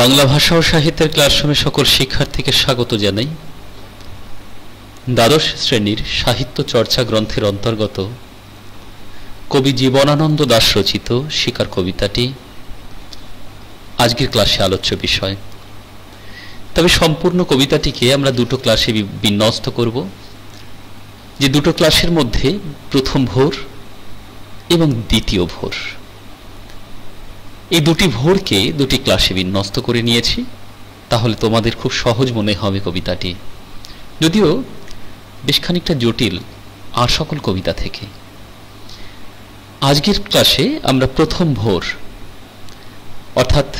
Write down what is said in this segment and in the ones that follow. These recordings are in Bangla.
বাংলা ভাষা ও সাহিত্যের ক্লাসরুমে সকল শিক্ষার্থীকে স্বাগত জানাই। দ্বাদশ শ্রেণির সাহিত্য চর্চা গ্রন্থের অন্তর্গত কবি জীবনানন্দ দাস রচিত শিকার কবিতাটি আজকের ক্লাসে আলোচ্য বিষয়। তবে সম্পূর্ণ কবিতাটিকে আমরা দুটো ক্লাসে বিন্যস্ত করব, যে দুটো ক্লাসের মধ্যে প্রথম ভোর এবং দ্বিতীয় ভোর। এই দুটি ভোরকে দুটি ক্লাসে বিন্যস্ত করে নিয়েছি। তাহলে তোমাদের খুব সহজ মনে হবে কবিতাটি। যদিও বেশ খানিকটা জটিল আর সকল কবিতা থেকে। আজকের ক্লাসে আমরা প্রথম ভোর, অর্থাৎ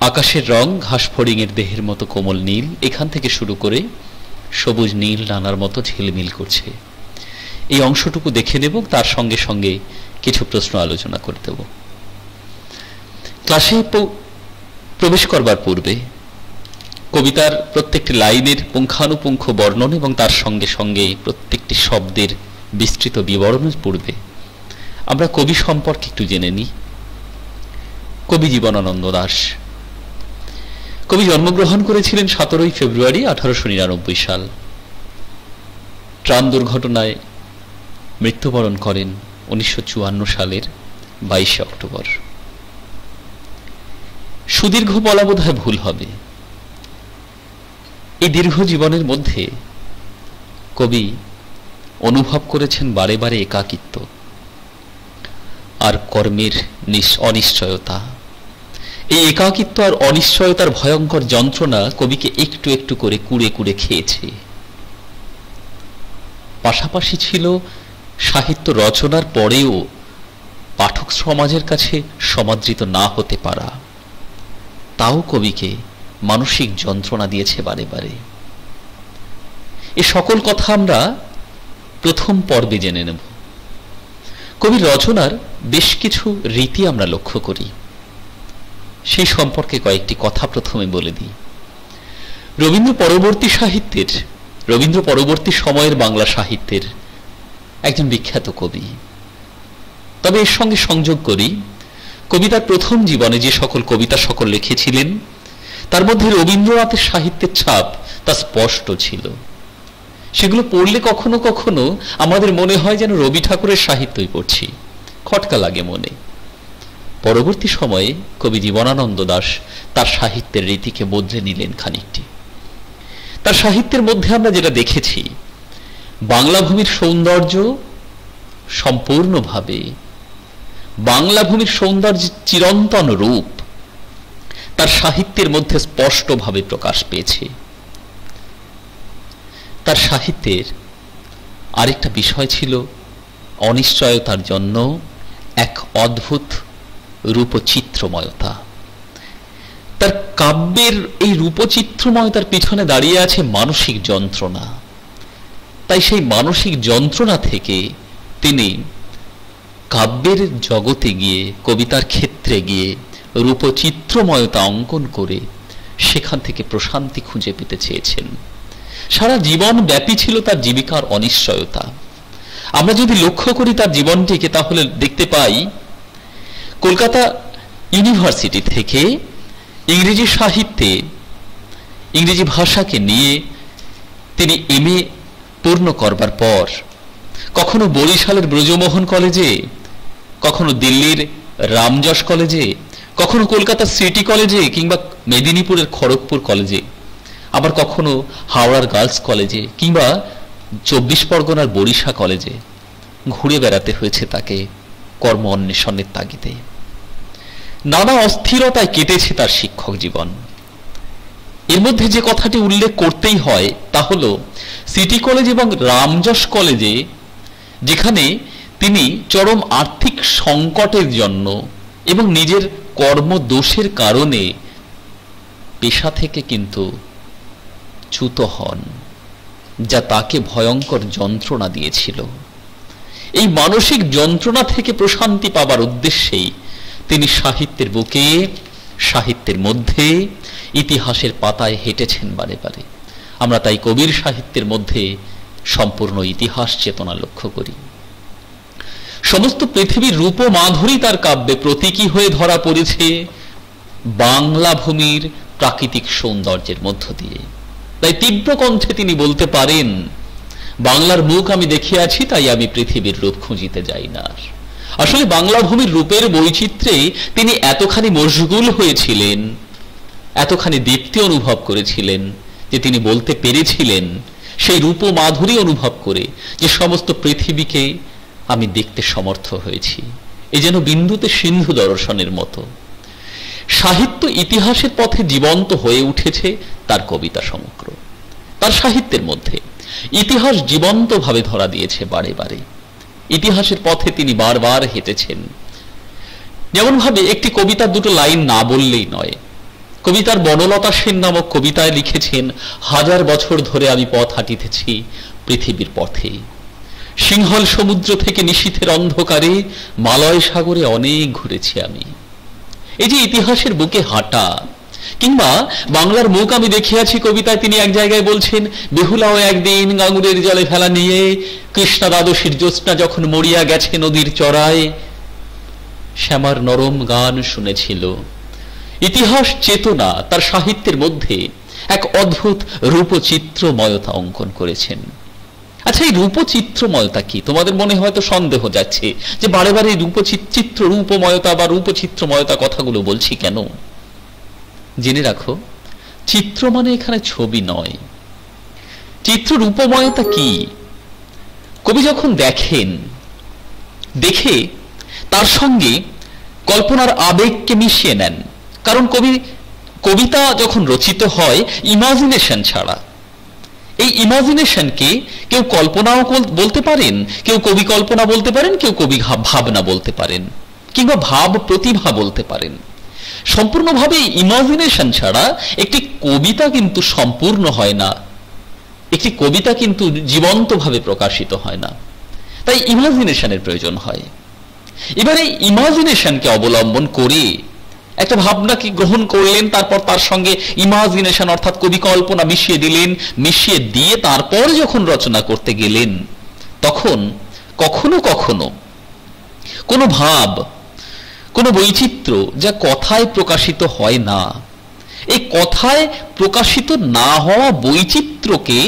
আকাশের রং ঘাস ফড়িংয়ের দেহের মতো কোমল নীল, এখান থেকে শুরু করে সবুজ নীল নানার মতো ঝিলমিল করছে। এই অংশটুকু দেখে নেব, তার সঙ্গে সঙ্গে কিছু প্রশ্ন আলোচনা করে দেব। ক্লাসে প্রবেশ করবার পূর্বে কবিতার প্রত্যেকটি লাইনের পুঙ্খানুপুঙ্খ বর্ণন এবং তার সঙ্গে সঙ্গে প্রত্যেকটি শব্দের বিস্তৃত বিবরণের পূর্বে আমরা কবি সম্পর্কে একটু জেনে নিই। কবি জীবনানন্দ দাস। কবি জন্মগ্রহণ করেছিলেন সতেরোই ফেব্রুয়ারি আঠারোশো নিরানব্বই সাল। ট্রাম দুর্ঘটনায় মৃত্যুবরণ করেন উনিশশো চুয়ান্ন সালের বাইশে অক্টোবর। সুদীর্ঘ বলা বোধ ভুল হবে। এই দীর্ঘ জীবনের মধ্যে কবি অনুভব করেছেন বারে বারে একাকিত্ব আর কর্মের অনিশ্চয়তা। এই একাকিত্ব আর অনিশ্চয়তার ভয়ঙ্কর যন্ত্রণা কবিকে একটু একটু করে কুড়ে কুড়ে খেয়েছে। পাশাপাশি ছিল সাহিত্য রচনার পরেও পাঠক সমাজের কাছে সমাদৃত না হতে পারা। তাও কবিকে মানসিক যন্ত্রণা দিয়েছে বারে বারে। এ সকল কথা আমরা প্রথম পর্বে জেনে নেব। কবির রচনার বেশ কিছু রীতি আমরা লক্ষ্য করি। সেই সম্পর্কে কয়েকটি কথা প্রথমে বলে দিই। রবীন্দ্র পরবর্তী সাহিত্যের, রবীন্দ্র পরবর্তী সময়ের বাংলা সাহিত্যের একজন বিখ্যাত কবি। তবে এর সঙ্গে সংযোগ করি কবিতার প্রথম জীবনে যে সকল কবিতা সকল লিখেছিলেন, তার মধ্যে রবীন্দ্রনাথের সাহিত্যের ছাপ তা স্পষ্ট ছিল। সেগুলো পড়লে কখনো কখনো আমাদের মনে হয় যেন রবি ঠাকুরের সাহিত্যই পড়ছি। খটকা লাগে মনে। পরবর্তী সময়ে কবি জীবনানন্দ দাস তার সাহিত্যের রীতিকে বদলে নিলেন খানিকটি। তার সাহিত্যের মধ্যে আমরা যেটা দেখেছি বাংলা ভূমির সৌন্দর্য সম্পূর্ণভাবে বাংলা ভূমির সৌন্দর্য চিরন্তন রূপ তার সাহিত্যের মধ্যে স্পষ্টভাবে প্রকাশ পেয়েছে। তার সাহিত্যের আরেকটা বিষয় ছিল অনিশ্চয়তার জন্য এক অদ্ভুত রূপচিত্রময়তা। তার কাব্যের এই রূপচিত্রময়তার পিছনে দাঁড়িয়ে আছে মানসিক যন্ত্রণা। তাই সেই মানসিক যন্ত্রণা থেকে তিনি কাব্যের জগতে গিয়ে, কবিতার ক্ষেত্রে গিয়ে, রূপচিত্রময়তা অঙ্কন করে সেখান থেকে প্রশান্তি খুঁজে পেতে চেয়েছেন। সারা জীবন ব্যাপী ছিল তার জীবিকার অনিশ্চয়তা। আমরা যদি লক্ষ্য করি তার জীবনটিকে, তাহলে দেখতে পাই, কলকাতা ইউনিভার্সিটি থেকে ইংরেজি সাহিত্যে, ইংরেজি ভাষাকে নিয়ে তিনি এম পূর্ণ করবার পর কখনো বরিশালের ব্রজমোহন কলেজে, কখনো দিল্লির রামযশ কলেজে, কখনো কলকাতা সিটি কলেজে কিংবা মেদিনীপুরের খড়গপুর কলেজে, আবার কখনো হাওড়ার গার্লস কলেজে কিংবা চব্বিশ পরগনার বরিশা কলেজে ঘুরে বেড়াতে হয়েছে তাকে কর্ম অন্বেষণের তাগিদে। নানা অস্থিরতায় কেটেছে তার শিক্ষক জীবন। এর মধ্যে যে কথাটি উল্লেখ করতেই হয় তা হল, সিটি কলেজ এবং রামযশ কলেজে যেখানে তিনি চরম আর্থিক সংকটের জন্য এবং নিজের কর্মদোষের কারণে পেশা থেকে কিন্তু চ্যুত হন, যা তাকে ভয়ঙ্কর যন্ত্রণা দিয়েছিল। এই মানসিক যন্ত্রণা থেকে প্রশান্তি পাবার উদ্দেশ্যেই তিনি সাহিত্যের বুকে, সাহিত্যের মধ্যে, ইতিহাসের পাতায় হেঁটেছেন বারে বারে। আমরা তাই কবির সাহিত্যের মধ্যে সম্পূর্ণ ইতিহাস চেতনা লক্ষ্য করি। সমস্ত পৃথিবীর রূপ মাধুরী তার কাব্যে প্রতীকী হয়ে ধরা পড়েছে বাংলা ভূমির প্রাকৃতিক সৌন্দর্যের মধ্য দিয়ে। তাই তীব্র কণ্ঠে তিনি বলতে পারেন, বাংলার মুখ আমি দেখিয়াছি, তাই আমি পৃথিবীর রূপ খুঁজিতে যাই না। আসলে বাংলা ভূমির রূপের বৈচিত্র্যে তিনি এতখানি মশগুল হয়েছিলেন, এতখানি দীপ্তি অনুভব করেছিলেন যে তিনি বলতে পেরেছিলেন সেই রূপ মাধুরী অনুভব করে যে সমস্ত পৃথিবীকে আমি দেখতে সমর্থ হয়েছি। এ যেন বিন্দুতে সিন্ধু দর্শনের মতো। সাহিত্য ইতিহাসের পথে জীবন্ত হয়ে উঠেছে তার কবিতা সমগ্র। তার সাহিত্যের মধ্যে ইতিহাস জীবন্তভাবে ধরা দিয়েছে বারে বারে। ইতিহাসের পথে তিনি বারবার হেঁটেছেন। যেমন ভাবে একটি কবিতার দুটো লাইন না বললেই নয় কবিতার বনলতা সেন নামক কবিতায় লিখেছেন, হাজার বছর ধরে আমি পথ হাঁটিতেছি পৃথিবীর পথে। সিংহল সমুদ্র থেকে নিশীথের অন্ধকারে, মালয় সাগরে অনেক ঘুরেছি আমি। এই যে ইতিহাসের বুকে হাঁটা, কিংবা বাংলার মুখ আমি দেখিয়াছি কবিতায় তিনি এক জায়গায় বলছেন, বেহুলাও একদিন গাঙ্গুরের জলে ফেলা নিয়ে কৃষ্ণা দ্বাদশীর জ্যোৎস্না যখন মরিয়া গেছে নদীর চড়ায়, শ্যামার নরম গান শুনেছিল। ইতিহাস চেতনা তার সাহিত্যের মধ্যে এক অদ্ভুত রূপচিত্রময়তা অঙ্কন করেছেন। আচ্ছা এই রূপচিত্রময়তা কি? তোমাদের মনে হয়তো সন্দেহ যাচ্ছে যে বারে বারে রূপচিত্র রূপময়তা বা রূপচিত্রময়তা কথাগুলো বলছি কেন? জেনে রাখো, চিত্র মানে এখানে ছবি নয়। চিত্র রূপময়তা কি? কবি যখন দেখেন, দেখে তার সঙ্গে কল্পনার আবেগকে মিশিয়ে নেন। কারণ কবি, কবিতা যখন রচিত হয় ইমাজিনেশন ছাড়া। এই ইমাজিনেশনকে কেউ কল্পনাও বলতে পারেন, কেউ কবি কল্পনা বলতে পারেন, কেউ কবি ভাবনা বলতে পারেন, কিংবা ভাব প্রতিভা বলতে পারেন। সম্পূর্ণভাবে ইমাজিনেশন ছাড়া একটি কবিতা কিন্তু সম্পূর্ণ হয় না। একটি কবিতা কিন্তু জীবন্তভাবে প্রকাশিত হয় না। তাই ইমাজিনেশনের প্রয়োজন হয়। এবারে ইমাজিনেশনকে অবলম্বন করে একটা ভাবনা কি গ্রহণ করলেন, তারপর তার সঙ্গে ইমাজিনেশন অর্থাৎ কবি কল্পনা মিশিয়ে দিলেন, মিশিয়ে দিয়ে তারপর যখন রচনা করতে গেলেন, তখন কখনো কখনো কোনো ভাব, কোনো বৈচিত্র্য যা কথায় প্রকাশিত হয় না। এই কথায় প্রকাশিত না হওয়া বৈচিত্র্যকে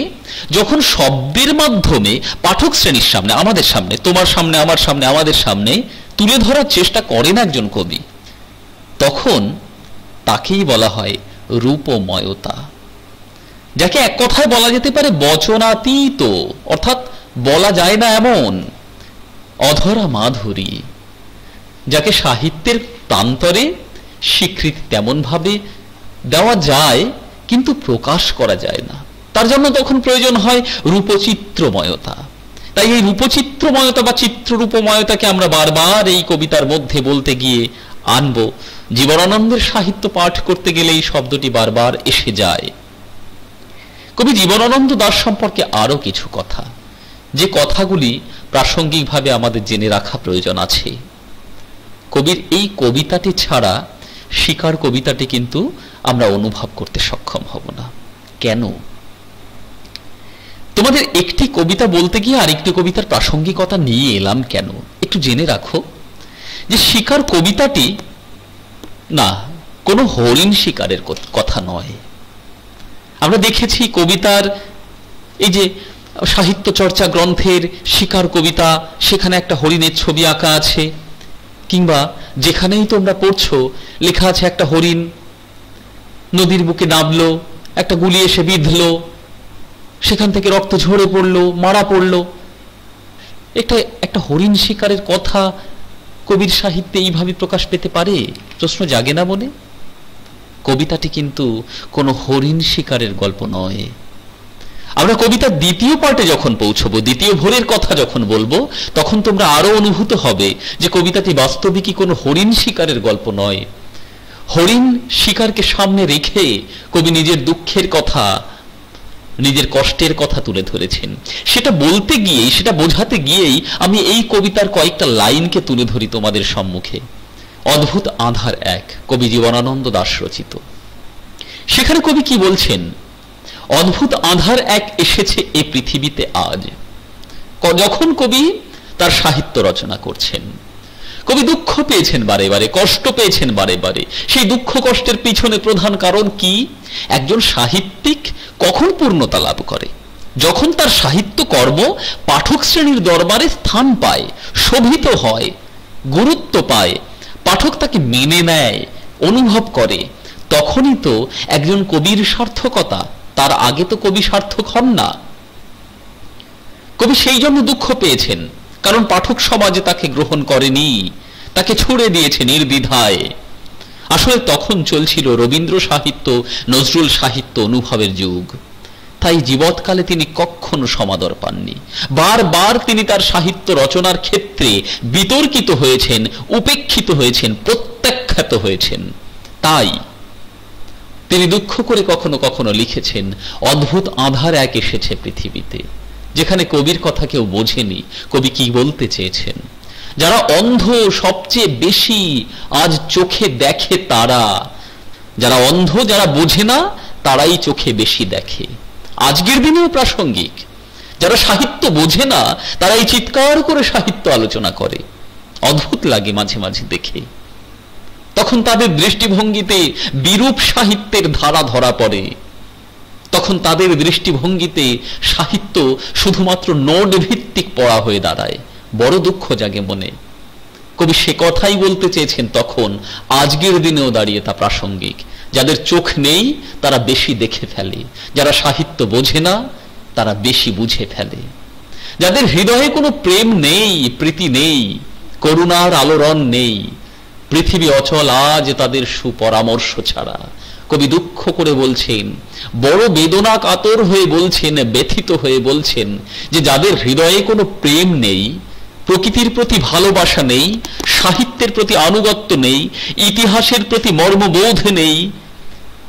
যখন শব্দের মাধ্যমে পাঠক শ্রেণির সামনে, আমাদের সামনে, তোমার সামনে, আমার সামনে, আমাদের সামনে তুলে ধরার চেষ্টা করেন একজন কবি তখন তাকেই বলা হয় রূপময়তা। যাকে এক কথায় বলা যেতে পারে বচনাতীত, অর্থাৎ বলা যায় না এমন, অধরা মাধুরী, যাকে সাহিত্যের প্রান্তরে স্বীকৃতি তেমনভাবে দেওয়া যায়, কিন্তু প্রকাশ করা যায় না। তার জন্য তখন প্রয়োজন হয় রূপচিত্রময়তা। তাই এই রূপচিত্রময়তা বা চিত্ররূপময়তাকে আমরা বারবার এই কবিতার মধ্যে বলতে গিয়ে আনব। জীবনানন্দের সাহিত্য পাঠ করতে গেলে এই শব্দটি বারবার এসে যায়। কবি জীবনানন্দ দাস সম্পর্কে আরও কিছু কথা, যে কথাগুলি প্রাসঙ্গিকভাবে আমাদের জেনে রাখা প্রয়োজন আছে। কবির এই কবিতাটি ছাড়া শিকার কবিতাটি কিন্তু আমরা অনুভব করতে সক্ষম হব না। কেন? তোমাদের একটি কবিতা বলতে গিয়ে আরেকটি কবিতার প্রাসঙ্গিকতা নিয়ে এলাম কেন? একটু জেনে রাখো যে শিকার কবিতাটি না, কোনো হরিণ শিকারের কথা নয়। আমরা দেখেছি কবিতার এই যে সাহিত্য চর্চা গ্রন্থের শিকার কবিতা, সেখানে একটা হরিণের ছবি আঁকা আছে, কিংবা যেখানেই তোমরা পড়ছো, লেখা আছে একটা হরিণ, নদীর বুকে নামলো, একটা গুলি এসে বিঁধলো, সেখান থেকে রক্ত ঝরে পড়ল, মারা পড়ল। একটা একটা হরিণ শিকারের কথা কবির সাহিত্যে এইভাবে প্রকাশ পেতে পারে? প্রশ্ন জাগে না মনে? কবিতাটি কিন্তু কোনো হরিণ শিকারের গল্প নয়। আমরা কবিতার দ্বিতীয় পার্টে যখন পৌঁছবো, দ্বিতীয় ভোরের কথা যখন বলব, তখন তোমরা আরও অনুভূত হবে যে কবিতাটি বাস্তবিকই কোনো হরিণ শিকারের গল্প নয়। হরিণ শিকারকে সামনে রেখে কবি নিজের দুঃখের কথা নিজের কষ্টের কথা তুলে ধরেছেন। সেটা বলতে গিয়েই, সেটা বোঝাতে গিয়েই আমি এই কবিতার কয়েকটা লাইনকে তুলে ধরি তোমাদের সম্মুখে। অদ্ভুত আধার এক, কবি জীবনানন্দ দাস রচিত। সেখানে কবি কি বলছেন? অদ্ভুত আধার এক এসেছে এ পৃথিবীতে আজ। যখন কবি তার সাহিত্য রচনা করছেন। কবি দুঃখ পেয়েছেন বারে বারে, কষ্ট পেয়েছেন বারে বারে। সেই দুঃখ কষ্টের পিছনে প্রধান কারণ কি? একজন সাহিত্যিক কখন পূর্ণতা লাভ করে? যখন তার সাহিত্য কর্ম পাঠক শ্রেণির দরবারে স্থান পায়, শোভিত হয়, গুরুত্ব পায়, পাঠক তাকে মেনে নেয়, অনুভব করে, তখনই তো একজন কবির সার্থকতা, তার আগে তো কবি সার্থক হন না। কবি সেই জন্য দুঃখ পেয়েছেন। কারণ পাঠক সমাজে তাকে গ্রহণ করেনি, তাকে ছুড়ে দিয়েছে নির্দ্বিধায়। আসলে তখন চলছিল রবীন্দ্র সাহিত্য, নজরুল সাহিত্য অনুভবের যুগ। তাই জীবৎকালে তিনি কখনো সমাদর পাননি। বারবার তিনি তার সাহিত্য রচনার ক্ষেত্রে বিতর্কিত হয়েছেন, উপেক্ষিত হয়েছেন, প্রত্যাখ্যাত হয়েছেন। তাই তিনি দুঃখ করে কখনো কখনো লিখেছেন, অদ্ভুত আধার এক এসেছে পৃথিবীতে। যেখানে কবির কথা কেউ বোঝেনি, কবি কি বলতে চেয়েছেন? যারা অন্ধ সবচেয়ে বেশি আজ চোখে দেখে তারা। যারা অন্ধ যারা বোঝে না, তারাই চোখে বেশি দেখে। আজকের দিনেও প্রাসঙ্গিক। যারা সাহিত্য বোঝে না, তারাই চিৎকার করে সাহিত্য আলোচনা করে। অদ্ভুত লাগে মাঝে মাঝে দেখে। তখন তাদের দৃষ্টিভঙ্গিতে বিরূপ সাহিত্যের ধারা ধরা পড়ে। তখন তাদের দৃষ্টিভঙ্গিতে সাহিত্য শুধুমাত্র নোট ভিত্তিক পড়া হয়ে দাঁড়ায়। বড় দুঃখ জাগে মনে। কবি সে কথাই বলতে চেয়েছেন তখন, আজকের দিনেও দাঁড়িয়ে তা প্রাসঙ্গিক। যাদের চোখ নেই, তারা বেশি দেখে ফেলে। যারা সাহিত্য বোঝে না, তারা বেশি বুঝে ফেলে। যাদের হৃদয়ে কোনো প্রেম নেই, প্রীতি নেই, করুণার আলোড়ন নেই, পৃথিবী অচল আজ তাদের সুপরামর্শ ছাড়া। কবি দুঃখ করে বলছেন, বড় বেদনা কাতর হয়ে বলছেন, ব্যথিত হয়ে বলছেন যে যাদের হৃদয়ে কোনো প্রেম নেই, প্রকৃতির প্রতি ভালোবাসা নেই, সাহিত্যের প্রতি আনুগত্য নেই, ইতিহাসের প্রতি মর্মবোধ নেই,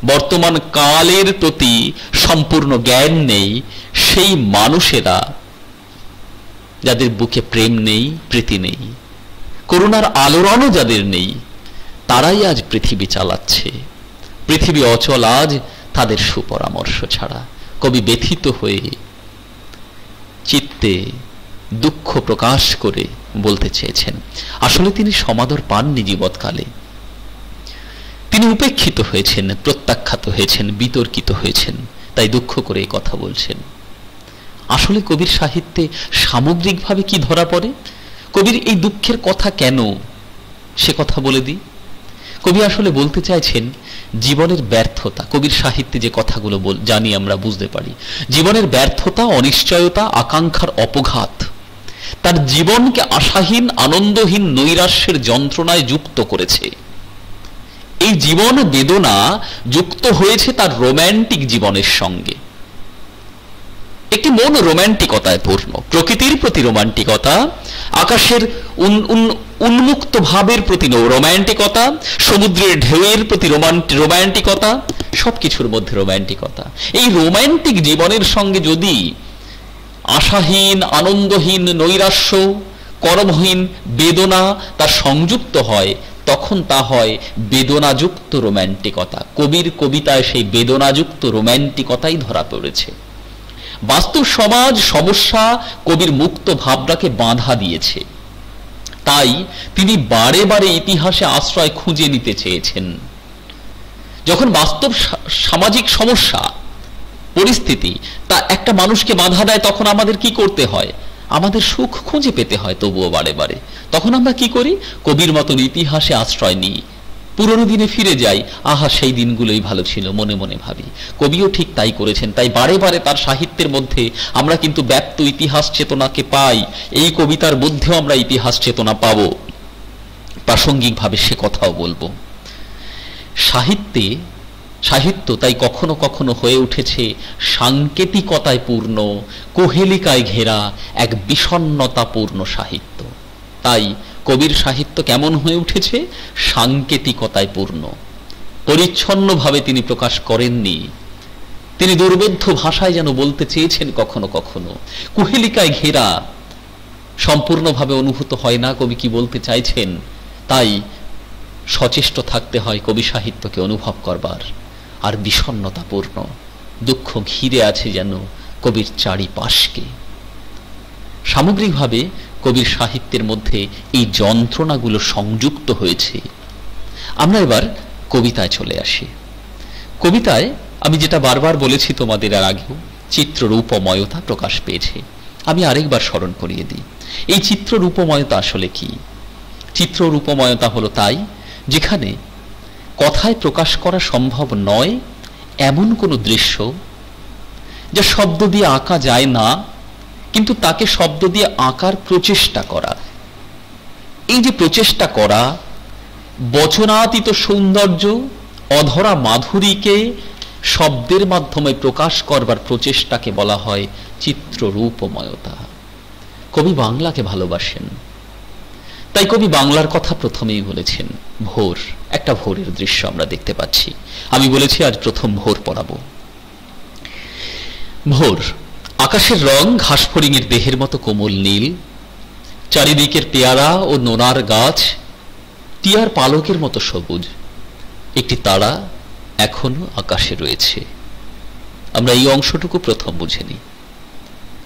বর্তমান কালের প্রতি সম্পূর্ণ জ্ঞান নেই, সেই মানুষেরা যাদের বুকে প্রেম নেই, প্রীতি নেই, করুণার আলোড়নও যাদের নেই, তারাই আজ পৃথিবী চালাচ্ছে। পৃথিবী অচল আজ তাদের সুপরামর্শ ছাড়া। কবি ব্যথিত হয়ে চিত্তে দুঃখ প্রকাশ করে বলতে চেয়েছেন, আসলে তিনি সমাদর পাননি জীবৎকালে। তিনি উপেক্ষিত হয়েছেন, প্রত্যাখ্যাত হয়েছেন, বিতর্কিত হয়েছেন, তাই দুঃখ করে কথা বলছেন। আসলে কবির সাহিত্যে সামগ্রিকভাবে কি ধরা পড়ে? কবির এই দুঃখের কথা কেন? সে কথা বলে দিই। কবি আসলে বলতে চাইছেন, জীবনের ব্যর্থতা। কবির সাহিত্যে যে কথাগুলো জানি আমরা বুঝতে পারি। জীবনের ব্যর্থতা, অনিশ্চয়তা, আকাঙ্ক্ষার অপঘাত। তার জীবনকে আশাহীন, আনন্দহীন নৈরাশ্যের যন্ত্রণায় যুক্ত করেছে। এই জীবন বেদনা যুক্ত হয়েছে তার রোম্যান্টিক জীবনের সঙ্গে। একটি মন রোম্যান্টিকতায় পূর্ণ। প্রকৃতির প্রতি রোমান্টিকতা, আকাশের উন্মুক্ত ভাবের প্রতি রোম্যান্টিকতা সমুদ্রের ঢেউয়ের প্রতি রোম্যান্টিকতা সবকিছুর মধ্যে রোম্যান্টিকতা এই রোম্যান্টিক জীবনের সঙ্গে যদি আশাহীন, আনন্দহীন, নৈরাশ্য, কর্মহীন বেদনা তার সংযুক্ত হয়, তখন তা হয় বেদনাযুক্ত রোম্যান্টিকতা কবির কবিতায় সেই বেদনাযুক্ত রোম্যান্টিকতাই ধরা পড়েছে। বাস্তব সমাজ সমস্যা কবির মুক্ত ভাবটাকে বাঁধা দিয়েছে। তাই তিনি বারে বারে ইতিহাসে আশ্রয় খুঁজে নিতে চেয়েছেন। যখন বাস্তব সামাজিক সমস্যা, পরিস্থিতি, তা একটা মানুষকে বাধা দেয়, তখন আমাদের কি করতে হয়? আমাদের সুখ খুঁজে পেতে হয় তবুও বারে বারে। তখন আমরা কি করি? কবির মতন ইতিহাসে আশ্রয় নিই। পুরনো দিনে ফিরে যাই। আহা, সেই দিনগুলোই ভালো ছিল, মনে মনে ভাবি। কবিও ঠিক তাই করেছেন, তাই বারে বারে তার সাহিত্যের মধ্যে আমরা কিন্তু ব্যক্ত ইতিহাস চেতনাকে পাই। এই কবিতার মধ্যেও আমরা ইতিহাস চেতনা পাব। প্রাসঙ্গিকভাবে সে কথাও বলব। সাহিত্যে, সাহিত্য তাই কখনো কখনো হয়ে উঠেছে সাংকেতিকতায় পূর্ণ, কোহেলিকায় ঘেরা এক বিষণ্নতাপূর্ণ সাহিত্য। তাই কবির সাহিত্য কেমন হয়ে উঠেছে? সাংকেতিকতায় পূর্ণ। পরিচ্ছন্নভাবে তিনি প্রকাশ করেননি। তিনি দুর্বোধ্য ভাষায় যেন বলতে চেয়েছেন কখনো কখনো। কুহেলিকায় ঘেরা, সম্পূর্ণভাবে অনুভূত হয় না কবি কি বলতে চাইছেন। তাই সচেষ্ট থাকতে হয় কবি সাহিত্যকে অনুভব করবার। আর বিষণ্নতাপূর্ণ দুঃখ ঘিরে আছে যেন কবির চারিপাশকে। সামগ্রিকভাবে কবির সাহিত্যের মধ্যে এই যন্ত্রণাগুলো সংযুক্ত হয়েছে। আমরা এবার কবিতায় চলে আসি। কবিতায় আমি যেটা বারবার বলেছি তোমাদের আর আগেও, চিত্ররূপময়তা প্রকাশ পেয়েছে। আমি আরেকবার স্মরণ করিয়ে দিই। এই চিত্ররূপময়তা আসলে কি? চিত্ররূপময়তা হলো তাই যেখানে কথায় প্রকাশ করা সম্ভব নয় এমন কোনো দৃশ্য যা শব্দ দিয়ে আঁকা যায় না কিন্তু তাকে শব্দ দিয়ে আঁকার প্রচেষ্টা করা। এই যে প্রচেষ্টা করা, বচনাতীত সৌন্দর্য, অধরা মাধুরীকে শব্দের মাধ্যমে প্রকাশ করবার প্রচেষ্টাকে বলা হয় চিত্ররূপময়তা। কবি বাংলাকে ভালোবাসেন। তাই কবি বাংলার কথা প্রথমেই বলেছেন, ভোর, একটা ভোরের দৃশ্য আমরা দেখতে পাচ্ছি। আমি বলেছি, আজ প্রথম ভোর পড়াবো। ভোর আকাশের রং ঘাস ফড়িংয়ের দেহের মতো কোমল নীল, চারিদিকের পেয়ারা ও নোনার গাছ টিয়ার পালকের মতো সবুজ। একটি তারা এখনও আকাশে রয়েছে। আমরা এই অংশটুকু প্রথম বুঝে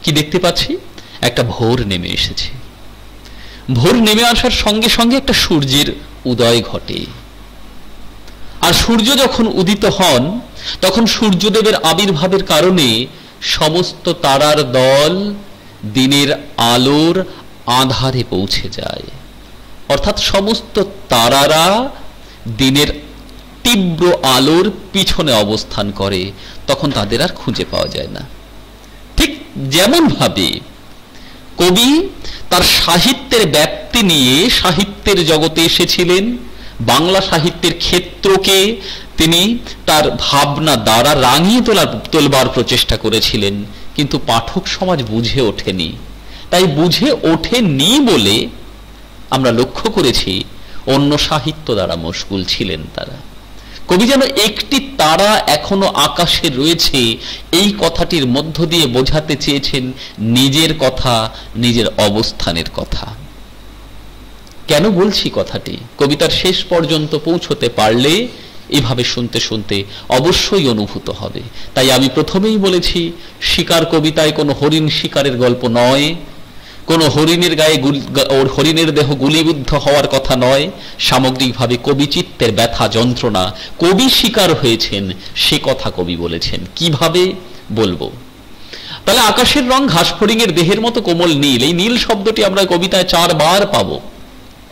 কি দেখতে পাচ্ছি? একটা ভোর নেমে এসেছে। ভোর নেমে আসার সঙ্গে সঙ্গে একটা সূর্যের উদয় ঘটে। আর সূর্য যখন উদিত হন, তখন সূর্যদেবের আবির্ভাবের কারণে সমস্ত তারার দল দিনের আলোর আধারে পৌঁছে যায়। অর্থাৎ সমস্ত তারারা দিনের তীব্র আলোর পিছনে অবস্থান করে, তখন তাদের আর খুঁজে পাওয়া যায় না। ঠিক যেমন ভাবে কবি তার সাহিত্যের ব্যাপ্তি নিয়ে সাহিত্যের জগতে এসেছিলেন, বাংলা সাহিত্যের ক্ষেত্রকে তিনি তার ভাবনা দ্বারা রাঙিয়ে তোলার, তোলবার প্রচেষ্টা করেছিলেন। কিন্তু পাঠক সমাজ বুঝে ওঠেনি। তাই বুঝে ওঠেনি বলে আমরা লক্ষ্য করেছি, অন্য সাহিত্য দ্বারা মশগুল ছিলেন তারা। কবি যেন একটি তারা এখনও আকাশে রয়েছে, এই কথাটির মধ্য দিয়ে বোঝাতে চেয়েছেন নিজের কথা, নিজের অবস্থানের কথা। কেন বলছি কথাটি? কবিতার শেষ পর্যন্ত পৌঁছতে পারলে এভাবে শুনতে শুনতে অবশ্যই অনুভূত হবে। তাই আমি প্রথমেই বলেছি, শিকার কবিতায় কোনো হরিণ শিকারের গল্প নয়। কোনো হরিণের গায়ে হরিণের দেহ গুলিবিদ্ধ হওয়ার কথা নয়। সামগ্রিকভাবে কবি চিত্তের ব্যথা যন্ত্রণা, কবি শিকার হয়েছেন, সে কথা কবি বলেছেন। কীভাবে? বলব। তাহলে আকাশের রং ঘাস ফড়িংয়ের দেহের মতো কোমল নীল। এই নীল শব্দটি আমরা কবিতায় চারবার পাব।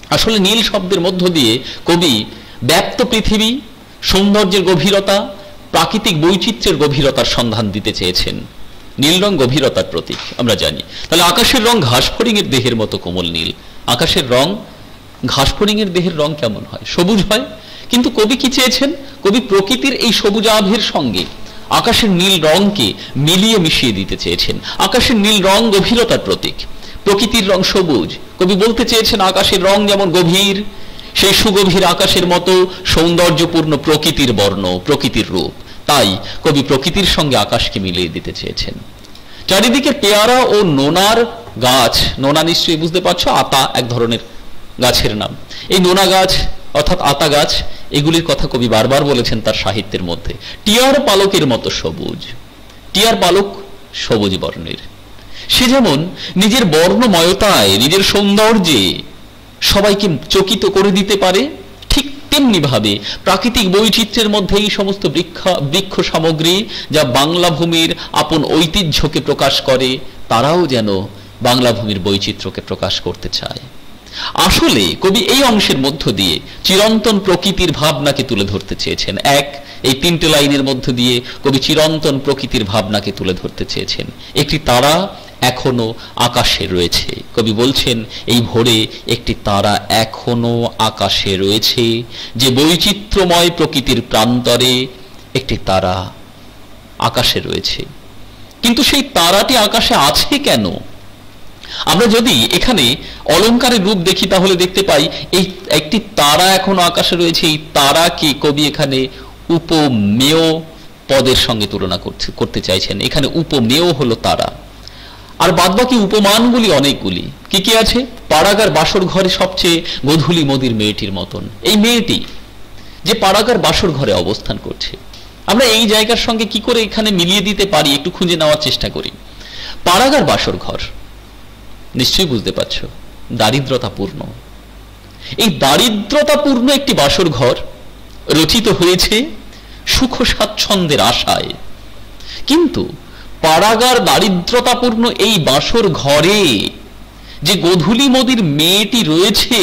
আসলে নীল শব্দের মধ্য দিয়ে কবি ব্যাপ্ত পৃথিবী সৌন্দর্যের গভীরতা, প্রাকৃতিক বৈচিত্র্যের গভীরতার সন্ধান দিতে চেয়েছেন। নীল রং গভীরতার প্রতীক, আমরা জানি। তাহলে আকাশের রং ঘাস ফড়িংয়ের দেহের মতো কোমল নীল। আকাশের রং ঘাস ফড়িংয়ের দেহের রং কেমন হয়? সবুজ হয়। কিন্তু কবি কি চেয়েছেন? কবি প্রকৃতির এই সবুজ আভের সঙ্গে আকাশের নীল রংকে মিলিয়ে মিশিয়ে দিতে চেয়েছেন। আকাশের নীল রং গভীরতার প্রতীক। প্রকৃতির রং সবুজ। কবি বলতে চেয়েছেন আকাশের রং যেমন গভীর সেই সুগভীর আকাশের মতো সৌন্দর্যপূর্ণ প্রকৃতির বর্ণ, প্রকৃতির রূপ। তাই কবি প্রকৃতির সঙ্গে আকাশকে মিলিয়ে দিতে চেয়েছেন। চারিদিকে পেয়ারা ও নোনার গাছ। নোনা নিশ্চয়ই বুঝতে পারছ, আতা এক ধরনের গাছের নাম। এই নোনা গাছ, অর্থাৎ আতা গাছ, এগুলির কথা কবি বারবার বলেছেন তার সাহিত্যের মধ্যে। টিয়ার পালকের মতো সবুজ। টিয়ার পালক সবুজ বর্ণের। সে যেমন নিজের বর্ণময়তায়, নিজের সৌন্দর্যে সবাইকে চকিত করে দিতে পারে, ঠিক তেমনি ভাবে প্রাকৃতিক বৈচিত্র্যের মধ্যে এই সমস্ত বৃক্ষ বৃক্ষ সামগ্রী যা বাংলা ভূমির আপন ঐতিহ্যকে প্রকাশ করে, তারাও যেন বাংলা ভূমির বৈচিত্র্যকে প্রকাশ করতে চায়। আসলে কবি এই অংশের মধ্য দিয়ে চিরন্তন প্রকৃতির ভাবনাকে তুলে ধরতে চেয়েছেন। এক, এই তিনটে লাইনের মধ্য দিয়ে কবি চিরন্তন প্রকৃতির ভাবনাকে তুলে ধরতে চেয়েছেন। একটি তারা এখনও আকাশে রয়েছে। কবি বলছেন, এই ভোরে একটি তারা এখনও আকাশে রয়েছে, যে বৈচিত্র্যময় প্রকৃতির প্রান্তরে একটি তারা আকাশে রয়েছে। কিন্তু সেই তারাটি আকাশে আছে কেন? আমরা যদি এখানে অলঙ্কারের রূপ দেখি, তাহলে দেখতে পাই, এই একটি তারা এখনও আকাশে রয়েছে, এই তারাকে কবি এখানে উপমেয় পদের সঙ্গে তুলনা করতে চাইছেন। এখানে উপমেয় হলো তারা। আর বাদবাকি উপমানগুলি অনেকগুলি। কি কি আছে? পাড়াগার বাসর ঘরে সবচেয়ে গধুলি মদির মেয়েটির মতন। এই মেয়েটি যে পাড়াগার বাসর ঘরে অবস্থান করছে। আমরা এই জায়গার সঙ্গে কি করে এখানে মিলিয়ে দিতে পারি, একটু খুঁজে নেওয়ার চেষ্টা করি। পাড়াগার বাসর ঘর। নিশ্চয়ই বুঝতে পারছ, দারিদ্রতাপূর্ণ। এই দারিদ্রতাপূর্ণ একটি বাসর ঘর রচিত হয়েছে সুখ স্বাচ্ছন্দ্যের আশায়। কিন্তু পাড়াগার দারিদ্রতাপূর্ণ এই বাসর ঘরে, যে গধুলি মদির মেয়েটি রয়েছে।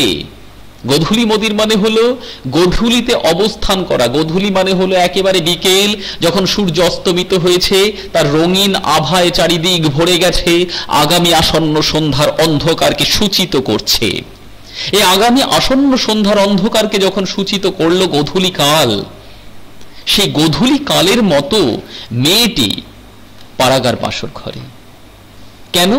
গধুলি মদির মানে হলো গধুলিতে অবস্থান করা। গধুলি মানে হলো একেবারে বিকেল, যখন সূর্য অস্তমিত হয়েছে, তার রঙিন আভায় চারিদিক ভরে গেছে, আগামী আসন্ন সন্ধ্যার অন্ধকারকে সূচিত করছে। এই আগামী আসন্ন সন্ধ্যার অন্ধকারকে যখন সূচিত করল গধুলি কাল, সেই গধুলি কালের মতো মেয়েটি পাড়াগার বাসর ঘরে। কেন?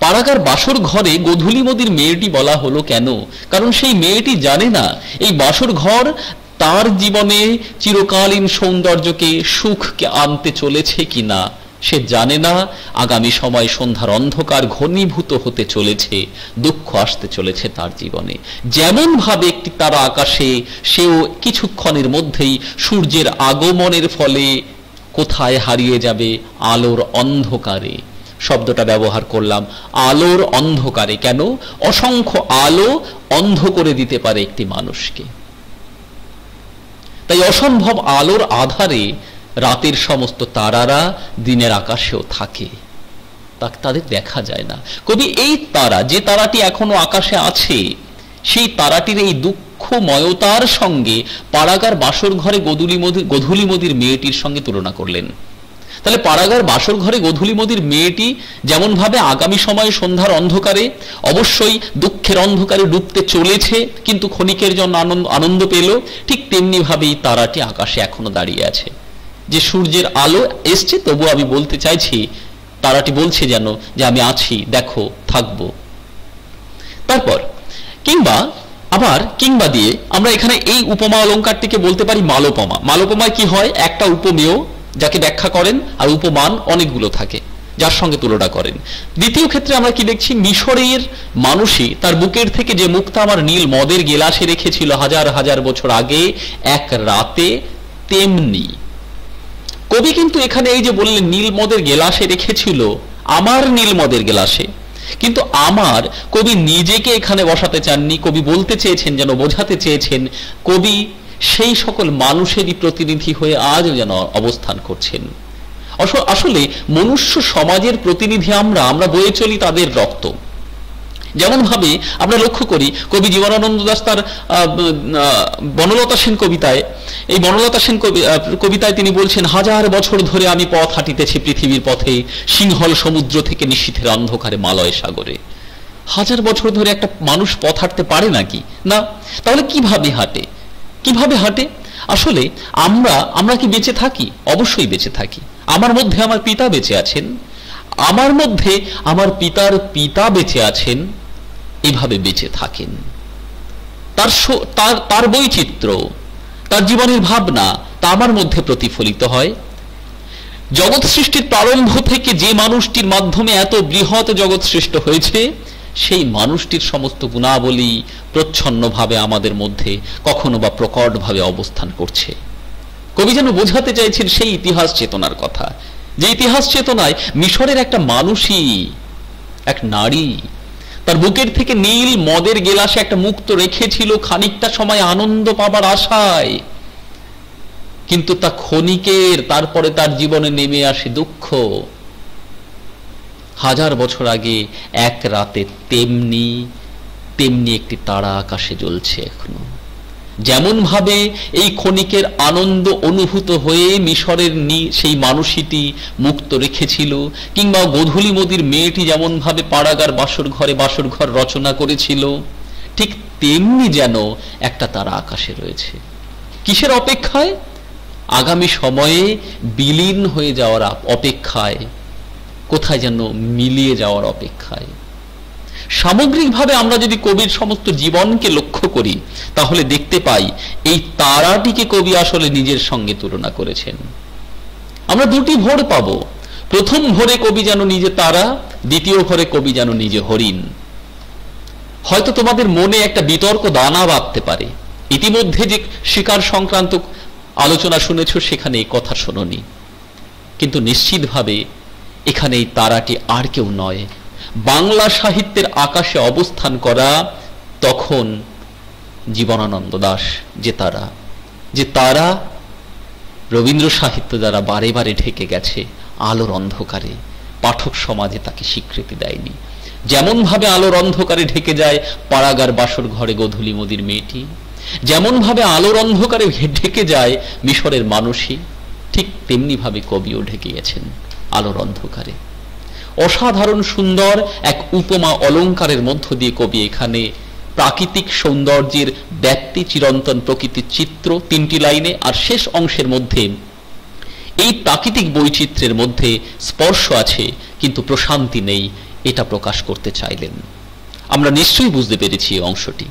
পাড়াগার বাসর ঘরে গধুলি মদির মেয়েটি বলা হলো কেন? কারণ সেই মেয়েটি জানে না, এই বাসর ঘর তার জীবনে চিরকালীন সৌন্দর্যকে, সুখকে আনতে চলেছে কিনা সে জানে না। আগামী সময় সন্ধ্যার অন্ধকার ঘনীভূত হতে চলেছে, দুঃখ আসতে চলেছে তার জীবনে। যেমন ভাবে একটি তারা আকাশে, সেও কিছুক্ষণের মধ্যেই সূর্যের আগমনের ফলে কোথায় হারিয়ে যাবে আলোর অন্ধকারে? শব্দটা ব্যবহার করলাম, আলোর অন্ধকারে। কেন? অসংখ্য আলো অন্ধ করে দিতে পারে একটি মানুষকে। তাই অসম্ভব আলোর আধারে রাতের সমস্ত তারারা দিনের আকাশেও থাকে। তাদের দেখা যায় না। কবি এই তারা, যে তারাটি এখনও আকাশে আছে, সেই তারাটির এই দুঃখময়তার সঙ্গে পাড়াগার বাসর ঘরে গধুলি মদির মেয়েটির সঙ্গে তুলনা করলেন। তাহলে পাড়াগার বাসর ঘরে গধুলি মদির মেয়েটি যেমন ভাবে আগামী সময়ে সন্ধ্যার অন্ধকারে অবশ্যই দুঃখের অন্ধকারে ডুবতে চলেছে, কিন্তু ক্ষণিকের জন্য আনন্দ আনন্দ পেল, ঠিক তেমনি ভাবেই তারাটি আকাশে এখনও দাঁড়িয়ে আছে। যে সূর্যের আলো এসছে তবু আমি বলতে চাইছি, তারাটি বলছে যেন যে আমি আছি, দেখো, থাকব। তারপর, কিংবা আবার কিংবা দিয়ে আমরা এখানে এই উপমা অলঙ্কারটিকে বলতে পারি মালোপমা। মালোপমায় কি হয়? একটা উপমেয় যাকে ব্যাখ্যা করেন আর উপমান অনেকগুলো থাকে, যার সঙ্গে তুলনা করেন। দ্বিতীয় ক্ষেত্রে আমরা কি দেখছি? মিশরের মানুষই তার বুকের থেকে যে মুক্তা আমার নীল মদের গেলাসে রেখেছিল হাজার হাজার বছর আগে, এক রাতে তেমনি। কবি কিন্তু এখানে এই যে বললেন, নীল মদের গেলাসে রেখেছিল, আমার নীল মদের গেলাসে। কিন্তু আমার কবি নিজেকে এখানে বসাতে চাননি, কবি বলতে চেয়েছেন যেন বোঝাতে চেয়েছেন, কবি সেই সকল মানুষেরই প্রতিনিধি হয়ে আজও যেন অবস্থান করছেন। আসলে মনুষ্য সমাজের প্রতিনিধি আমরা আমরা বয়ে চলি তাদের রক্ত। যেমন ভাবে আমরা লক্ষ্য করি কবি জীবনানন্দ দাস তার বনলতা সেন কবিতায়, এই বনলতা সেন কবিতায় তিনি বলছেন, হাজার বছর ধরে আমি পথ হাঁটিতেছি পৃথিবীর পথে, সিংহল সমুদ্র থেকে নিশীথের অন্ধকারে মালয় সাগরে। হাজার বছর ধরে একটা মানুষ পথ হাঁটতে পারে নাকি? না। তাহলে কীভাবে হাঁটে? কীভাবে হাঁটে? আসলে আমরা আমরা কি বেঁচে থাকি? অবশ্যই বেঁচে থাকি। আমার মধ্যে আমার পিতা বেঁচে আছেন। আমার মধ্যে আমার পিতার পিতা বেঁচে আছেন। এভাবে বেঁচে থাকেন। তার তার তার বৈচিত্র্য, তার জীবনের ভাবনা তা আমার মধ্যে প্রতিফলিত হয়। জগৎ সৃষ্টির প্রারম্ভ থেকে যে মানুষটির মাধ্যমে এত বৃহৎ জগৎ সৃষ্ট হয়েছে, সেই মানুষটির সমস্ত গুণাবলী প্রচ্ছন্নভাবে আমাদের মধ্যে কখনো বা প্রকটভাবে অবস্থান করছে। কবি যেন বোঝাতে চাইছেন সেই ইতিহাস চেতনার কথা। যে ইতিহাস চেতনায় মিশরের একটা মানুষই, এক নারী তার বুকের থেকে নীল মদের গেলাসে একটা মুক্ত রেখেছিল খানিকটা সময় আনন্দ পাবার আশায়। কিন্তু তা ক্ষণিকের, তারপরে তার জীবনে নেমে আসে দুঃখ। হাজার বছর আগে এক রাতে তেমনি তেমনি একটি তারা আকাশে জ্বলছে এখনও। যেমন ভাবে এই ক্ষণিকের আনন্দ অনুভূত হয়ে মিশরের সেই মানুষটি মুক্ত রেখেছিল, কিংবা গধুলি মদির মেয়েটি যেমন ভাবে পাড়াগার বাসর ঘরে বাসর ঘর রচনা করেছিল, ঠিক তেমনি যেন একটা তারা আকাশে রয়েছে। কিসের অপেক্ষায়? আগামী সময়ে বিলীন হয়ে যাওয়ার অপেক্ষায়। কোথায় যেন মিলিয়ে যাওয়ার অপেক্ষায়। সামগ্রিকভাবে আমরা যদি কবির সমস্ত জীবনকে লক্ষ্য করি, তাহলে দেখতে পাই এই তারাটিকে কবি আসলে নিজের সঙ্গে তুলনা করেছেন। আমরা দুটি ভোর পাব। প্রথম ভোরে কবি যেন নিজে তারা, দ্বিতীয় ভোরে কবি যেন নিজে হরিণ। হয়তো তোমাদের মনে একটা বিতর্ক দানা বাঁধতে পারে। ইতিমধ্যে যে শিকার সংক্রান্ত আলোচনা শুনেছ, সেখানে এই কথা শোনি কিন্তু নিশ্চিতভাবে এখানে এই তারাটি আর কেউ নয় বাংলা সাহিত্যের আকাশে অবস্থান করা তখন জীবনানন্দ দাস, যে তারা যে তারা রবীন্দ্র সাহিত্য দ্বারা বারে বারে ঢেকে গেছে আলোর অন্ধকারে। পাঠক সমাজে তাকে স্বীকৃতি দেয়নি। যেমনভাবে আলোর অন্ধকারে ঢেকে যায় পাড়াগার বাসর ঘরে গধুলি মোদির মেয়েটি, যেমনভাবে আলোর অন্ধকারে ঢেকে যায় মিশরের মানুষই, ঠিক তেমনিভাবে কবিও ঢেকে গেছেন আলোর অন্ধকারে। অসাধারণ সুন্দর এক উপমা অলঙ্কারের মধ্য দিয়ে কবি এখানে। প্রাকৃতিক সৌন্দর্যের ব্যক্তি চিরন্তন প্রকৃতির চিত্র তিনটি লাইনে আর শেষ অংশের মধ্যে। এই প্রাকৃতিক বৈচিত্র্যের মধ্যে স্পর্শ আছে, কিন্তু প্রশান্তি নেই, এটা প্রকাশ করতে চাইলেন। আমরা নিশ্চয়ই বুঝতে পেরেছি এই অংশটি।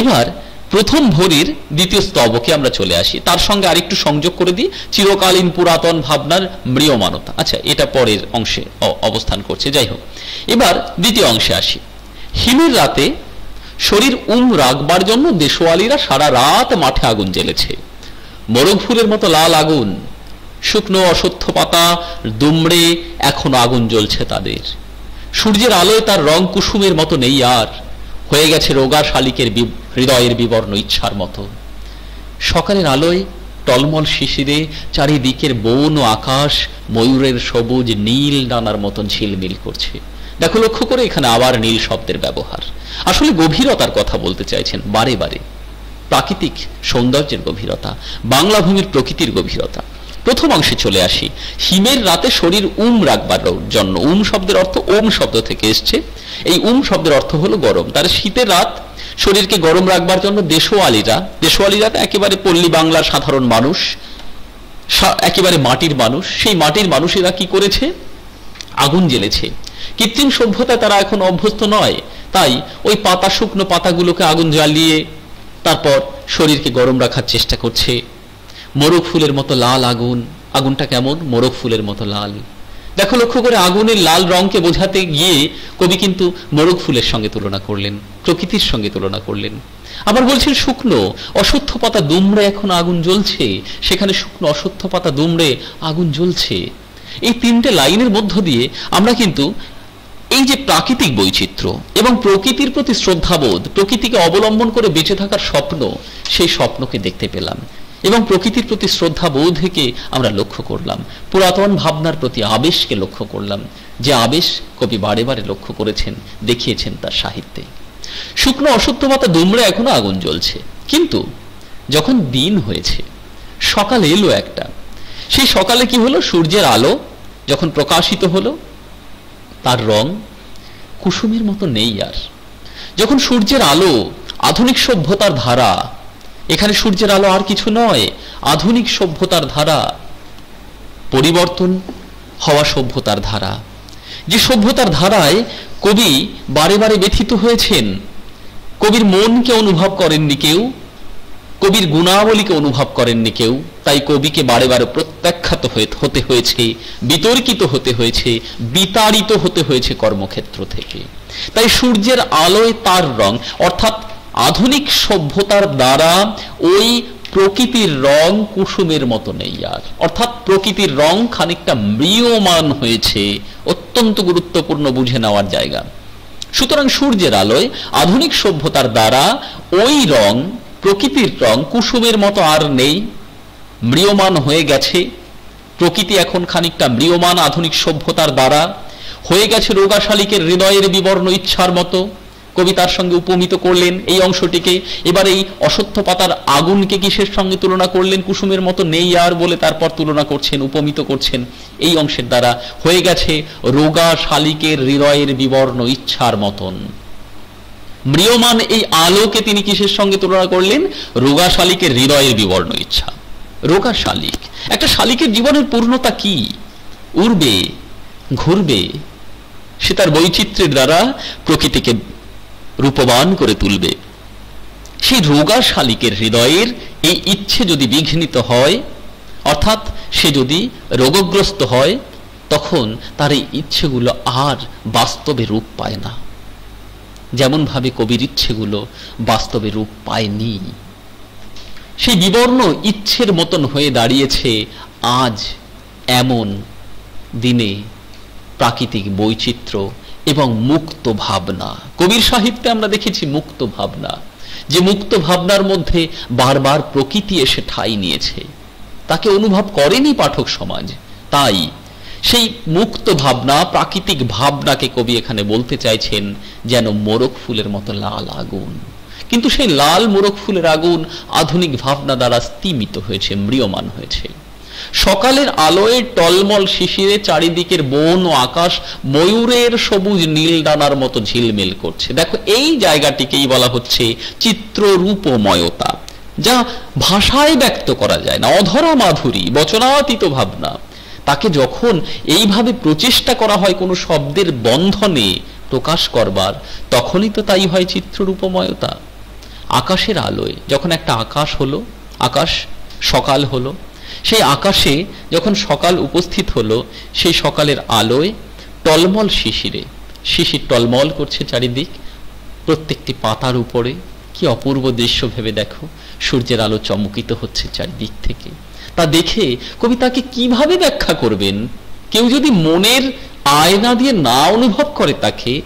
এবার প্রথম ভরির দ্বিতীয় স্তবকে আমরা চলে আসি। তার সঙ্গে আরেকটু সংযোগ করে দিই। চিরকালীন পুরাতন ভাবনার মৃয়মানতা আচ্ছা এটা পরের অংশে অবস্থান করছে। যাই হোক, এবার দ্বিতীয় অংশে আসি। হিমের রাতে শরীর উম রাখবার জন্য দেশওয়ালিরা সারা রাত মাঠে আগুন জ্বেলেছে। মোরগ ফুলের মতো লাল আগুন, শুকনো অসত্য পাতা, দুমড়ে এখনও আগুন জ্বলছে তাদের। সূর্যের আলোয় তার রং কুসুমের মতো নেই আর। হয়ে গেছে রোগা শালিকের হৃদয়ের বিবর্ণ ইচ্ছার মতো। সকালের আলোয় টলমল শিশিরে, চারিদিকের বন ও আকাশ ময়ূরের সবুজ নীল ডানার মতন ঝিলমিল করছে। দেখো, লক্ষ্য করে এখানে আবার নীল শব্দের ব্যবহার। আসলে গভীরতার কথা বলতে চাইছেন বারে বারে। প্রাকৃতিক সৌন্দর্যের গভীরতা বাংলা ভূমির প্রকৃতির গভীরতা। প্রথম অংশে চলে আসি। হিমের রাতে শরীর উম রাখবার জন্য। উম শব্দের অর্থ ওম শব্দ থেকে এসছে। এই উম শব্দের অর্থ হলো গরম। তার শীতের রাত শরীরকে গরম রাখবার জন্য দেশওয়ালিরা দেশওয়ালিরা একেবারে পল্লী বাংলার সাধারণ মানুষ একেবারে মাটির মানুষ। সেই মাটির মানুষেরা কি করেছে? আগুন জ্বেলেছে। কৃত্রিম সভ্যতায় তারা এখন অভ্যস্ত নয়। তাই ওই পাতা, শুকনো পাতাগুলোকে আগুন জ্বালিয়ে তারপর শরীরকে গরম রাখার চেষ্টা করছে। মোরগ ফুলের মতো লাল আগুন। আগুনটা কেমন? মোরগ ফুলের মতো লাল। দেখো, লক্ষ্য করে আগুনের লাল রংকে বোঝাতে গিয়ে কবি কিন্তু মোরগ ফুলের সঙ্গে তুলনা করলেন, প্রকৃতির সঙ্গে তুলনা করলেন। আবার বলছেন, শুকনো, অসত্য পাতা দুমড়ে এখন আগুন জ্বলছে। সেখানে শুকনো, অসত্য পাতা দুমড়ে আগুন জ্বলছে। এই তিনটে লাইনের মধ্য দিয়ে আমরা কিন্তু এই যে প্রাকৃতিক বৈচিত্র্য এবং প্রকৃতির প্রতি শ্রদ্ধাবোধ, প্রকৃতিকে অবলম্বন করে বেঁচে থাকার স্বপ্ন, সেই স্বপ্নকে দেখতে পেলাম। এবং প্রকৃতির প্রতি শ্রদ্ধা বোধকে আমরা লক্ষ্য করলাম। পুরাতন ভাবনার প্রতি আবেশকে লক্ষ্য করলাম, যে আবেশ কবি বারে বারে লক্ষ্য করেছেন, দেখিয়েছেন তার সাহিত্যে। শুকনো অসত্যমতা দুমড়ে এখনও আগুন জ্বলছে। কিন্তু যখন দিন হয়েছে, সকাল এলো একটা। সেই সকালে কি হলো? সূর্যের আলো যখন প্রকাশিত হলো, তার রং কুসুমের মতো নেই আর। যখন সূর্যের আলো আধুনিক সভ্যতার ধারা এখানে সূর্যের আলো আর কিছু নয়, আধুনিক সভ্যতার ধারা, পরিবর্তন হওয়া সভ্যতার ধারা। যে সভ্যতার ধারায় কবি বারে বারে ব্যথিত হয়েছেন, কবির মনকে অনুভব করেননি কেউ, কবির গুণাবলীকে অনুভব করেননি কেউ, তাই কবিকে বারে বারে প্রত্যাখ্যাত হতে হয়েছে, বিতর্কিত হতে হয়েছে, বিতাড়িত হতে হয়েছে কর্মক্ষেত্র থেকে। তাই সূর্যের আলোয় তার রং, অর্থাৎ আধুনিক সভ্যতার দ্বারা ওই প্রকৃতির রং কুসুমের মতো নেই আর। অর্থাৎ প্রকৃতির রং খানিকটা ম্রিয়মান হয়েছে, অত্যন্ত গুরুত্বপূর্ণ বুঝে নেওয়ার জায়গা। সুতরাং সূর্যের আলোয় আধুনিক সভ্যতার দ্বারা ওই রং, প্রকৃতির রং কুসুমের মতো আর নেই, ম্রিয়মান হয়ে গেছে। প্রকৃতি এখন খানিকটা ম্রিয়মান আধুনিক সভ্যতার দ্বারা। হয়ে গেছে রোগাশালিকের হৃদয়ের বিবর্ণ ইচ্ছার মতো। কবিতার সঙ্গে উপমিত করলেন এই অংশটিকে। এবার এই অসত্য পাতার আগুনকে কিসের সঙ্গে তুলনা করলেন? কুসুমের মতো নেই আর বলে তারপর তুলনা করছেন, উপমিত করছেন। এই অংশের দ্বারা হয়ে গেছে রোগা শালিকের হৃদয়ের বিবর্ণ ইচ্ছার মতন। মৃয়মান এই আলোকে তিনি কিসের সঙ্গে তুলনা করলেন? রোগা শালিকের হৃদয়ের বিবর্ণ ইচ্ছা। রোগা শালিক, একটা শালিকের জীবনের পূর্ণতা কি? উড়বে, ঘুরবে, সে তার বৈচিত্র্যের দ্বারা প্রকৃতিকে রূপবান করে তুলবে। সেই রোগা শালিকের হৃদয়ের এই ইচ্ছে যদি বিঘ্নিত হয়, অর্থাৎ সে যদি রোগগ্রস্ত হয়, তখন তার এই ইচ্ছেগুলো আর বাস্তবে রূপ পায় না। যেমনভাবে কবির ইচ্ছেগুলো বাস্তবে রূপ পায়নি। সেই বিবর্ণ ইচ্ছের মতন হয়ে দাঁড়িয়েছে আজ এমন দিনে প্রাকৃতিক বৈচিত্র্য এবং মুক্ত ভাবনা। কবির সাহিত্যে আমরা দেখেছি মুক্ত ভাবনা। যে মুক্ত ভাবনার মধ্যে বারবার প্রকৃতি এসে ঠাই নিয়েছে। তাকে অনুভব করেনি পাঠক সমাজ। তাই সেই মুক্ত ভাবনা, প্রাকৃতিক ভাবনাকে কবি এখানে বলতে চাইছেন যেন মোরক ফুলের মতো লাল আগুন। কিন্তু সেই লাল মোরক ফুলের আগুন আধুনিক ভাবনা দ্বারা স্তিমিত হয়েছে, ম্রিয়মান হয়েছে। সকালের আলোয় টলমল শিশিরে চারিদিকের বন ও আকাশ ময়ূরের সবুজ নীল ডানার মতো ঝিলমিল করছে। দেখো, এই জায়গাটিকেই বলা হচ্ছে চিত্ররূপময়তা, যা ভাষায় ব্যক্ত করা যায় না, অধরা মাধুরী, বচনাতীত ভাবনা। তাকে যখন এইভাবে প্রচেষ্টা করা হয় কোনো শব্দের বন্ধনে প্রকাশ করবার, তখনই তো তাই হয় চিত্ররূপময়তা। আকাশের আলোয়, যখন একটা আকাশ হলো, আকাশ সকাল হলো সেই আকাশে যখন সকাল উপস্থিত হলো, সেই সকালের আলোয় টলমল শিশিরে। শিশির টলমল করছে চারিদিক, প্রত্যেকটি পাতার উপরে। কি অপূর্ব দৃশ্য ভেবে দেখো, সূর্যের আলো চমকিত হচ্ছে চারিদিক থেকে। তা দেখে কবি তাকে কীভাবে ব্যাখ্যা করবেন? কেউ যদি মনের আয়না দিয়ে না অনুভব করে তাকে,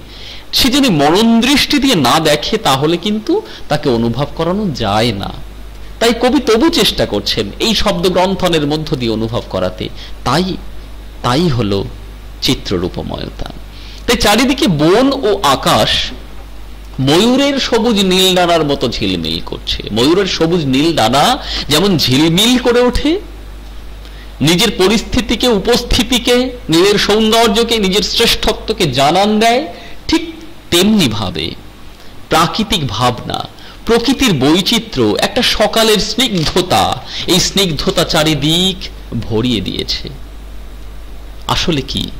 সে যদি মরণ দৃষ্টি দিয়ে না দেখে, তাহলে কিন্তু তাকে অনুভব করানো যায় না। তাই কবি তবু চেষ্টা করছেন এই শব্দ গ্রন্থনের মধ্য দিয়ে অনুভব করাতে। তাই তাই হলো চিত্ররূপময়তা। তাই চারিদিকে বন ও আকাশ ময়ূরের সবুজ নীল ডানার মতো ঝিলমিল করছে। ময়ূরের সবুজ নীল ডানা যেমন ঝিলমিল করে ওঠে, নিজের পরিস্থিতিকে, উপস্থিতিকে, নিজের সৌন্দর্যকে, নিজের শ্রেষ্ঠত্বকে জানান দেয়, ঠিক তেমনি ভাবে প্রাকৃতিক ভাবনা প্রকৃতির বৈচিত্র্য, একটা সকালের স্নিগ্ধতা, এই স্নিগ্ধতা চারিদিক ভরিয়ে দিয়েছে। আসলে কি?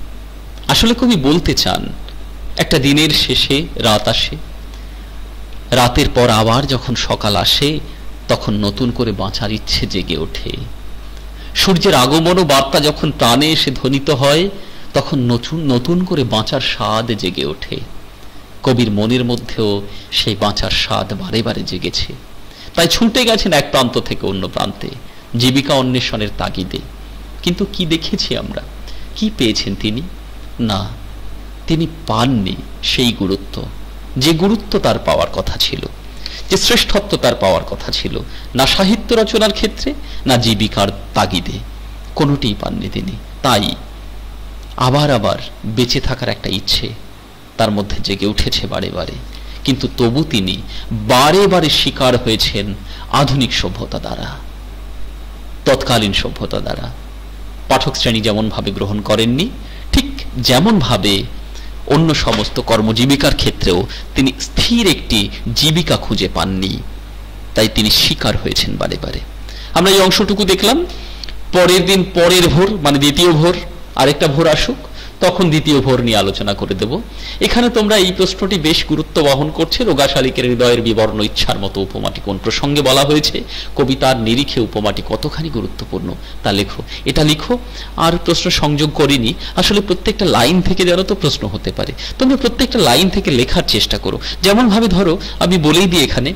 আসলে কবি বলতে চান, একটা দিনের শেষে রাত আসে। রাতের পর আবার যখন সকাল আসে, তখন নতুন করে বাঁচার ইচ্ছে জেগে ওঠে। সূর্যের আগমন ও বার্তা যখন প্রাণে এসে ধ্বনিত হয়, তখন নতুন নতুন করে বাঁচার স্বাদ জেগে ওঠে। কবির মনের মধ্যেও সেই বাঁচার স্বাদ বারে বারে জেগেছে। তাই ছুটে গেছেন এক প্রান্ত থেকে অন্য প্রান্তে, জীবিকা অন্বেষণের তাগিদে। কিন্তু কি দেখেছি আমরা? কি পেয়েছেন তিনি? না, তিনি পাননি সেই গুরুত্ব, যে গুরুত্ব তার পাওয়ার কথা ছিল, যে শ্রেষ্ঠত্ব তার পাওয়ার কথা ছিল, না সাহিত্য রচনার ক্ষেত্রে, না জীবিকার তাগিদে। কোনোটিই পাননি তিনি। তাই আবার আবার বেঁচে থাকার একটা ইচ্ছে তার মধ্যে জেগে উঠেছে বারে বারে। কিন্তু তবু তিনি বারে বারে শিকার হয়েছেন আধুনিক সভ্যতা দ্বারা, তৎকালীন সভ্যতা দ্বারা। পাঠক শ্রেণি যেমন ভাবে গ্রহণ করেননি, ঠিক যেমন ভাবে অন্য সমস্ত কর্মজীবিকার ক্ষেত্রেও তিনি স্থির একটি জীবিকা খুঁজে পাননি, তাই তিনি শিকার হয়েছেন বারে বারে। আমরা এই অংশটুকু দেখলাম, পরের দিন পরের ভোর মানে দ্বিতীয় ভোর, আরেকটা ভোর আসুক তখন দ্বিতীয় ভোর নিয়ে আলোচনা করে দেব। এখানে তোমরা এই প্রশ্নটি বেশ গুরুত্ব বহন করছে। রোগা শালিকের হৃদয়ের বিবর্ণ ইচ্ছার মতো উপমাটি কোন প্রসঙ্গে বলা হয়েছে? কবিতার নিরিখে উপমাটি কতখানি গুরুত্বপূর্ণ? তা লেখো। এটা লিখো। আর প্রশ্ন সংযোগ করিনি। আসলে প্রত্যেকটা লাইন থেকে যেন তো প্রশ্ন হতে পারে। তোমরা প্রত্যেকটা লাইন থেকে লেখার চেষ্টা করো। যেমন ভাবে ধরো, আমি বলেই দিই এখানে,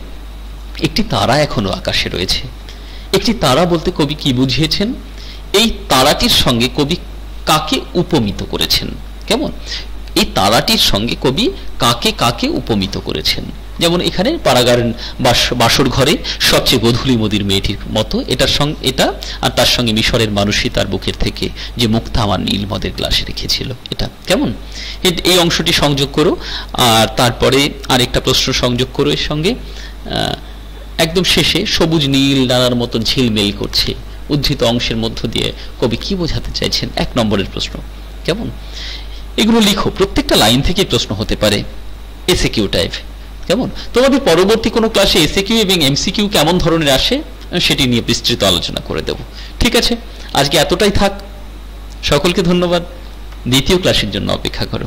একটি তারা এখনও আকাশে রয়েছে। একটি তারা বলতে কবি কি বুঝিয়েছেন? এই তারাটির সঙ্গে কবি কাকে উপমিত করেছেন? কেমন? এই তারাটির সঙ্গে কবি কাকে কাকে উপমিত করেছেন? যেমন এখানে পাড়াগার বাসর ঘরে সবচেয়ে গধুলি মোদির মেয়েটির মতো এটার সঙ্গে এটা আর তার সঙ্গে মিশরের মানুষই তার বুকের থেকে যে মুক্তা আমার নীল মদের গ্লাসে রেখেছিল, এটা। কেমন? এই অংশটি সংযোগ করো, আর তারপরে আরেকটা প্রশ্ন সংযোগ করো এর সঙ্গে। একদম শেষে সবুজ নীল ডানার মতো ঝিলমিল করছে। উদ্ধৃত অংশের মধ্য দিয়ে কবি কি বোঝাতে চাইছেন? এক নম্বরের প্রশ্ন। কেমন? এগুলো লিখো, প্রত্যেকটা লাইন থেকে প্রশ্ন হতে পারে। এসে কিউ টাইপ। কেমন? তোমাদের পরবর্তী কোনো ক্লাসে এসে কিউ এবং এমসিকিউ কেমন ধরনের আসে? সেটি নিয়ে বিস্তৃত আলোচনা করে দেব। ঠিক আছে? আজকে এতটাই থাক। সকলকে ধন্যবাদ। দ্বিতীয় ক্লাসের জন্য অপেক্ষা করো।